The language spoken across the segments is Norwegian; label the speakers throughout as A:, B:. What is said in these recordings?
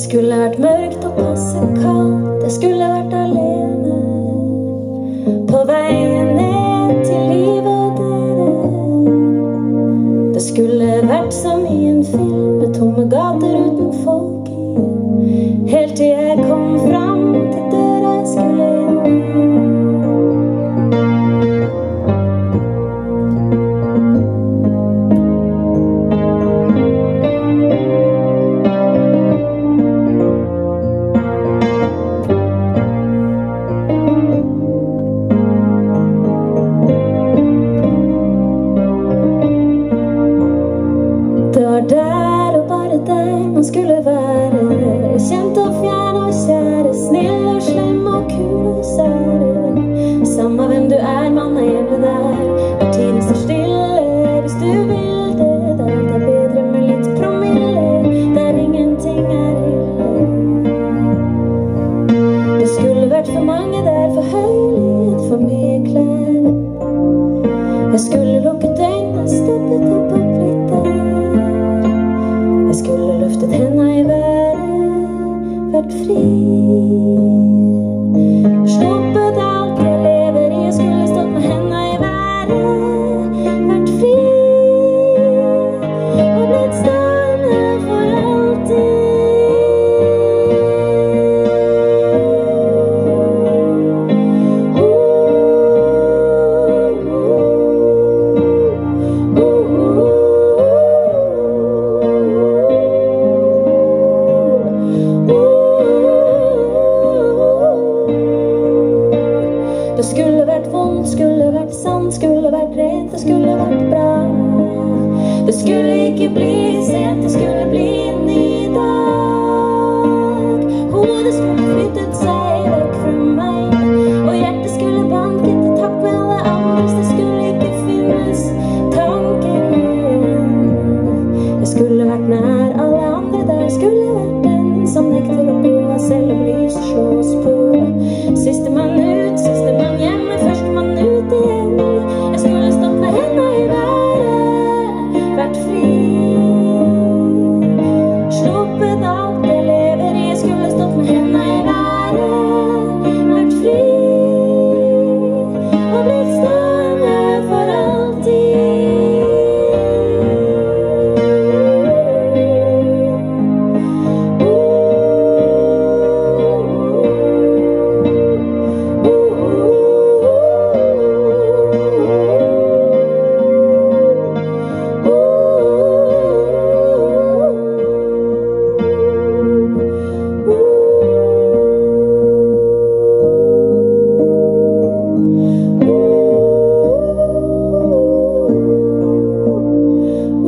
A: Det skulle vært mørkt og passe kaldt. Jeg skulle vært alene. På veien ned til livet dere. Det skulle vært som i en film med tomme gater uten folk i. Helt til Jeg skulle lukket øynene, stoppet opp og blitt der. Jeg skulle løftet henda i været, vært fri. Skulle vært rent, det skulle vært bra. Det skulle ikke bli sent, det skulle bli en ny dag. Hodet skulle flyttet seg vekk fra meg, og hjertet skulle banket i takt med alle andres. Det skulle ikke finnes tanker igjen. Jeg skulle vært nær alle andre der, skulle vært den som nekter å gå selv om lyset slås på. Siste mann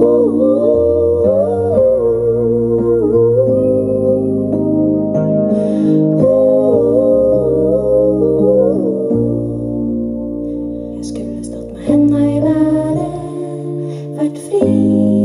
A: Jeg skulle stått med henda i været, vært fri.